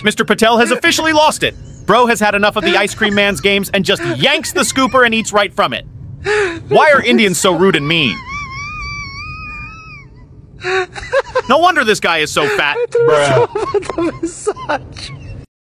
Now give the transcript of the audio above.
Mr. Patel has officially lost it. Bro has had enough of the ice cream man's games and just yanks the scooper and eats right from it. Why are Indians so rude and mean? No wonder this guy is so fat. bro.